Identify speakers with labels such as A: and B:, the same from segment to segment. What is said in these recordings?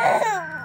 A: Ah!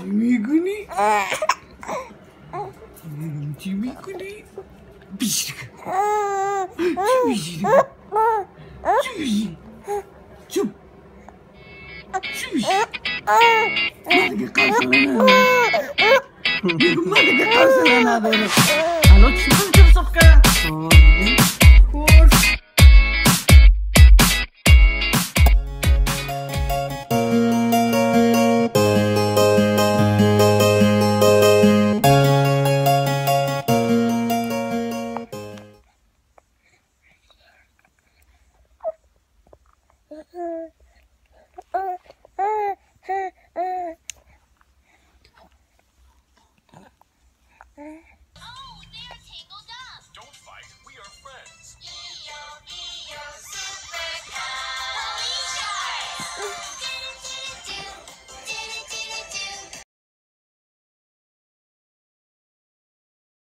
A: ちみぐにうんちみぐにビシルかビシるかビシルチュッチュッまだかかわさらない。まだかかわさらない。あのちま嗯嗯嗯嗯嗯嗯嗯。